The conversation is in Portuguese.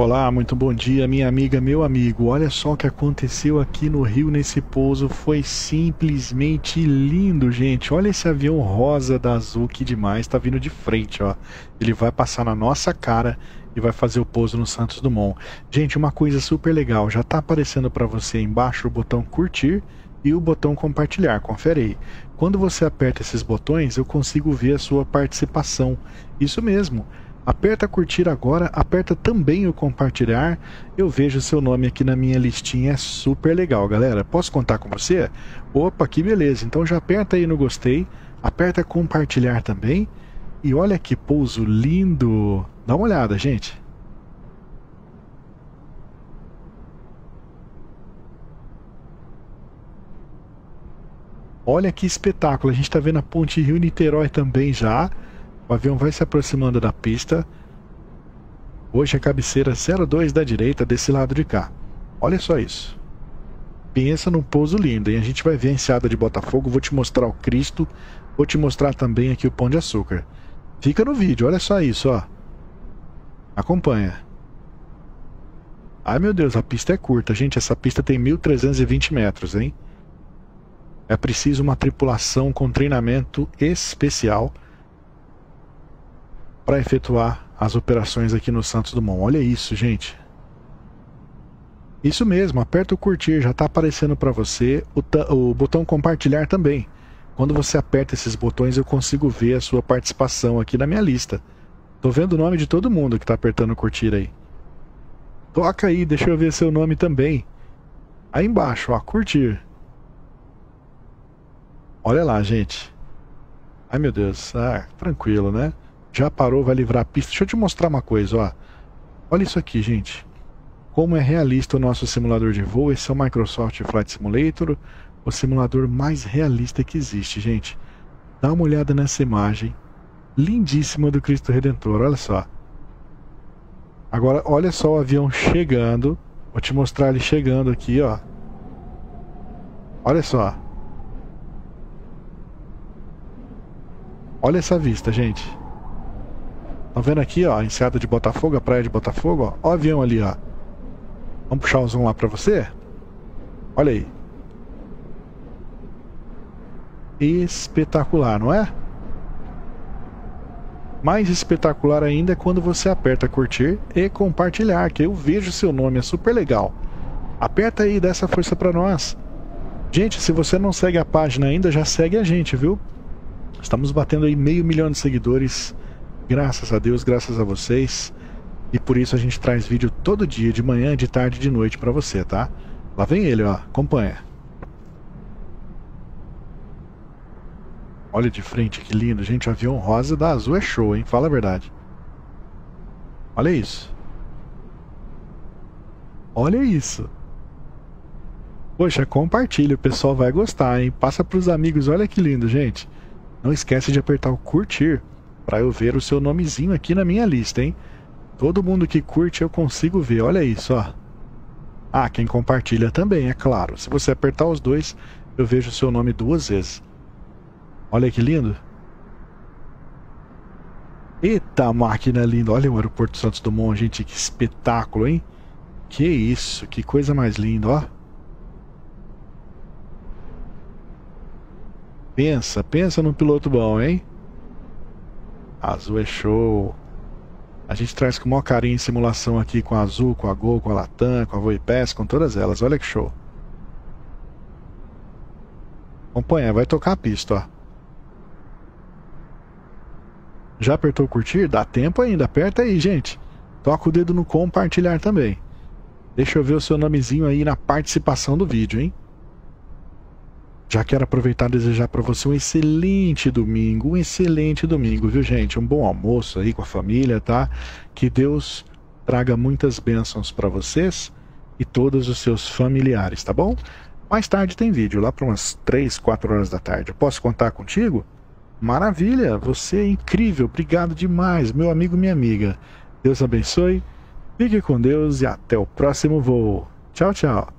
Olá, muito bom dia, minha amiga, meu amigo. Olha só o que aconteceu aqui no Rio nesse pouso. Foi simplesmente lindo, gente. Olha esse avião rosa da Azul, que demais. Tá vindo de frente, ó. Ele vai passar na nossa cara e vai fazer o pouso no Santos Dumont. Gente, uma coisa super legal. Já tá aparecendo para você embaixo o botão curtir e o botão compartilhar. Confere aí. Quando você aperta esses botões, eu consigo ver a sua participação. Isso mesmo. Aperta curtir agora, aperta também o compartilhar. Eu vejo seu nome aqui na minha listinha, é super legal, galera. Posso contar com você? Opa, que beleza. Então já aperta aí no gostei, aperta compartilhar também. E olha que pouso lindo. Dá uma olhada, gente. Olha que espetáculo. A gente está vendo a Ponte Rio-Niterói também já. O avião vai se aproximando da pista. Hoje a cabeceira 02 da direita desse lado de cá. Olha só isso. Pensa num pouso lindo, e a gente vai ver a enseada de Botafogo. Vou te mostrar o Cristo. Vou te mostrar também aqui o Pão de Açúcar. Fica no vídeo, olha só isso, ó. Acompanha. Ai meu Deus, a pista é curta. Gente, essa pista tem 1320 metros, hein? É preciso uma tripulação com treinamento especial para efetuar as operações aqui no Santos Dumont. Olha isso, gente. Isso mesmo, aperta o curtir, já está aparecendo para você o, o botão compartilhar também. Quando você aperta esses botões, eu consigo ver a sua participação aqui na minha lista. Tô vendo o nome de todo mundo que está apertando curtir aí. Toca aí, deixa eu ver seu nome também. Aí embaixo, ó, curtir. Olha lá, gente. Ai meu Deus, ah, tranquilo, né? Já parou, vai livrar a pista. Deixa eu te mostrar uma coisa, ó. Olha isso aqui, gente. Como é realista o nosso simulador de voo. Esse é o Microsoft Flight Simulator, o simulador mais realista que existe, gente. Dá uma olhada nessa imagem lindíssima do Cristo Redentor, olha só. Agora, olha só o avião chegando. Vou te mostrar ele chegando aqui, ó. Olha só. Olha essa vista, gente. Tá vendo aqui, ó, a enseada de Botafogo, a praia de Botafogo, ó. Ó o avião ali, ó. Vamos puxar o zoom lá pra você? Olha aí. Espetacular, não é? Mais espetacular ainda é quando você aperta curtir e compartilhar, que eu vejo seu nome, é super legal. Aperta aí e dá essa força para nós. Gente, se você não segue a página ainda, já segue a gente, viu? Estamos batendo aí meio milhão de seguidores Graças a Deus, graças a vocês. E por isso a gente traz vídeo todo dia, de manhã, de tarde, de noite para você, tá? Lá vem ele, ó. Acompanha. Olha de frente, que lindo. Gente, o avião rosa da Azul é show, hein? Fala a verdade. Olha isso. Olha isso. Poxa, compartilha, o pessoal vai gostar, hein? Passa pros amigos, olha que lindo, gente. Não esquece de apertar o curtir para eu ver o seu nomezinho aqui na minha lista, hein? Todo mundo que curte eu consigo ver, olha isso, ó. Ah, quem compartilha também, é claro. Se você apertar os dois, eu vejo o seu nome duas vezes. Olha que lindo. Eita máquina linda. Olha o aeroporto Santos Dumont, gente. Que espetáculo, hein? Que isso, que coisa mais linda, ó. Pensa, pensa num piloto bom, hein? Azul é show. A gente traz com o maior carinho em simulação aqui com a Azul, com a Gol, com a Latam, com a Voipes, com todas elas. Olha que show. Acompanha, vai tocar a pista, ó. Já apertou curtir? Dá tempo ainda, aperta aí, gente. Toca o dedo no compartilhar também. Deixa eu ver o seu nomezinho aí na participação do vídeo, hein? Já quero aproveitar e desejar para você um excelente domingo, um excelente domingo, viu gente? Um bom almoço aí com a família, tá? Que Deus traga muitas bênçãos para vocês e todos os seus familiares, tá bom? Mais tarde tem vídeo, lá para umas 3, 4 horas da tarde. Eu posso contar contigo? Maravilha, você é incrível, obrigado demais, meu amigo, minha amiga. Deus abençoe, fique com Deus e até o próximo voo. Tchau, tchau.